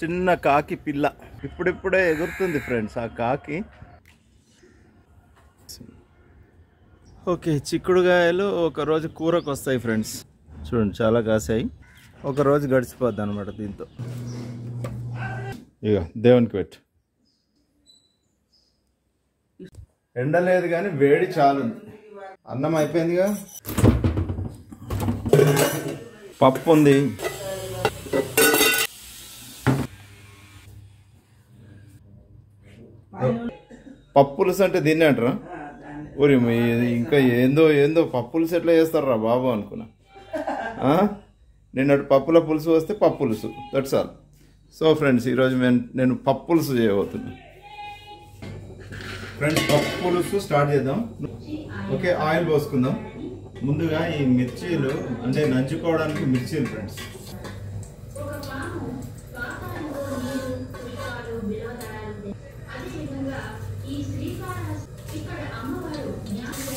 చిన్న కాకి పిల్ల. ఇప్పుడిప్పుడే ఎగురుతుంది ఫ్రెండ్స్ ఆ కాకి. ఓకే చిక్కుడుగాయలు ఒక రోజు కూరకు వస్తాయి ఫ్రెండ్స్ చూడండి చాలా కాసాయి. ఒక రోజు గడిచిపోద్ది అనమాట దీంతో. ఇక దేవునికి పెట్టు. ఎండ లేదు కానీ వేడి చాలుంది. అన్నం అయిపోయిందిగా? పప్పు ఉంది. పప్పులుసు అంటే దీన్ని అంటారా? ఊరి ఇంకా ఏందో ఏందో పప్పులుసు ఎట్లా చేస్తారా బాబు అనుకున్నా? నిన్నటి పప్పుల పులుసు వస్తే పప్పులుసు. దట్స్ ఆల్ సో ఫ్రెండ్స్ ఈరోజు నేను నేను పప్పులుసు చేయబోతున్నా. ఫ్రెండ్స్ పప్పు పులుసు స్టార్ట్ చేద్దాం. ఓకే ఆయిల్ పోసుకుందాం. ముందుగా ఈ మిర్చీలు అంటే నంచుకోవడానికి మిర్చీలు ఫ్రెండ్స్ విధంగా ఈ శ్రీకాళహస్తి ఇక్కడ అమ్మవారు జ్ఞాపకం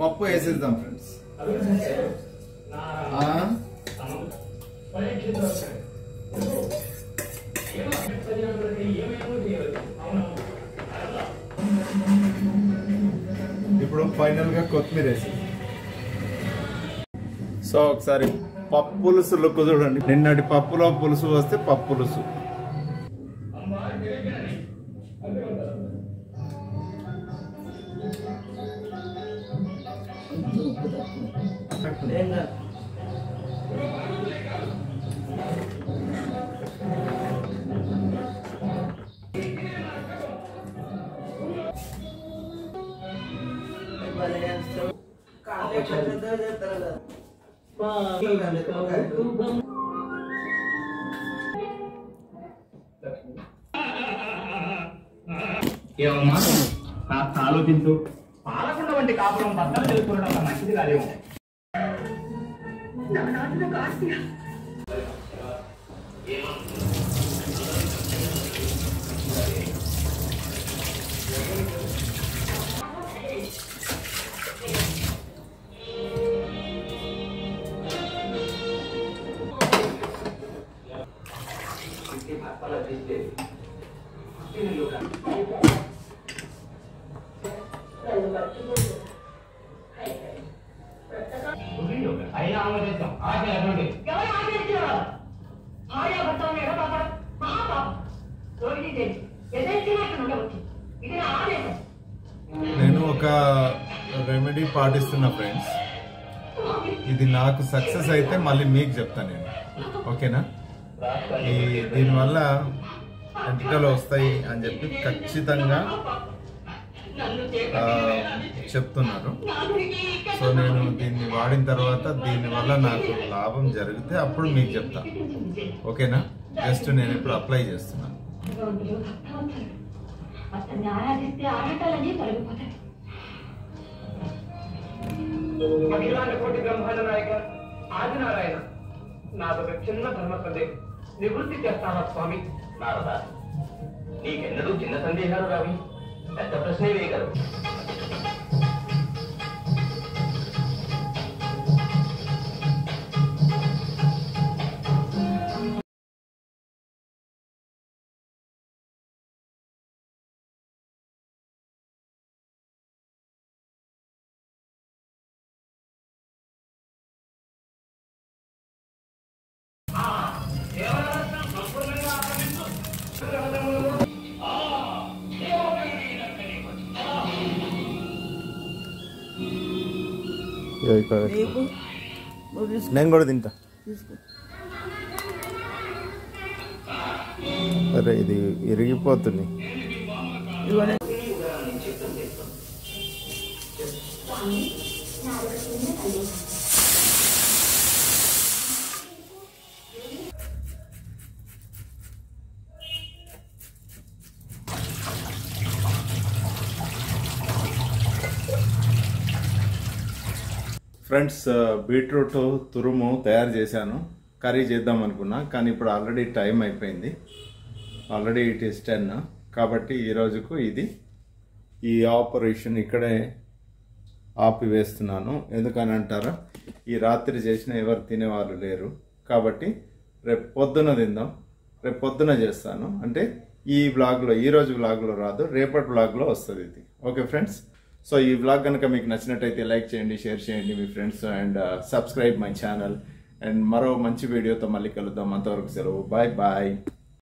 పప్పు వేసేద్దాం ఫ్రెండ్స్ ఇప్పుడు ఫైనల్గా కొత్తిమీర వేసి సో ఒకసారి పప్పు పులుసు లుక్ చూడండి. నిన్నటి పప్పులో పులుసు వస్తే పప్పు పులుసు. ఏమమ్మా? కాస్త ఆలోచించు పాలకుండా వంటి కాపురం బద్దలు తెలుసుకోవడం మంచిది కాదేమో. नवनाथ ने तो काट दिया। ఒక రెమెడీ పాటిస్తున్నా ఫ్రెండ్స్ ఇది నాకు సక్సెస్ అయితే మళ్ళీ మీకు చెప్తాను నేను. ఓకేనా? ఈ దీనివల్ల ఎంటికలు వస్తాయి అని చెప్పి ఖచ్చితంగా చెప్తున్నారు. సో నేను దీన్ని వాడిన తర్వాత దీనివల్ల నాకు లాభం జరిగితే అప్పుడు మీకు చెప్తా. ఓకేనా? జస్ట్ నేను ఇప్పుడు అప్లై చేస్తున్నాను భగవంతుడు భక్తవంతుడు అతన్ని ఆరాధిస్తే ఆరాటాలన్నీ తొలగిపోతాయి అఖిలాండ కోటి బ్రహ్మాండ నాయక ఆదినారాయణ నాదొక చిన్న ధర్మ సందేహం నివృత్తి చేస్తావా స్వామి నారదా నీకెన్నడూ చిన్న సందేహాలు రావి పెద్ద ప్రశ్నే వేయగలవు నేను కూడా తింటా. అరే ఇది ఇరిగిపోతుంది. ఇవన్నీ ఫ్రెండ్స్ బీట్రూట్ తురుము తయారు చేశాను. కర్రీ చేద్దాం అనుకున్నా కానీ ఇప్పుడు ఆల్రెడీ టైం అయిపోయింది. Already it is ten. కాబట్టి ఈ రోజుకు ఇది ఈ ఆపరేషన్ ఇక్కడే ఆపివేస్తున్నాను. ఎందుకని అంటారా? ఈ రాత్రి చేసిన ఎవరు తినేవాళ్ళు లేరు. కాబట్టి రేపు పొద్దున తిందాం. రేపు పొద్దున చేస్తాను. అంటే ఈ బ్లాగ్లో ఈ రోజు బ్లాగ్లో రాదు. రేపటి బ్లాగ్లో వస్తుంది ఇది. Okay friends? సో ఈ బ్లాగ్ కనుక మీకు నచ్చినట్టయితే లైక్ చేయండి షేర్ చేయండి మీ friends and uh, subscribe my channel. And మరో మంచి వీడియోతో మళ్ళీ కలుద్దాం. అంతవరకు సెలవు. Bye bye.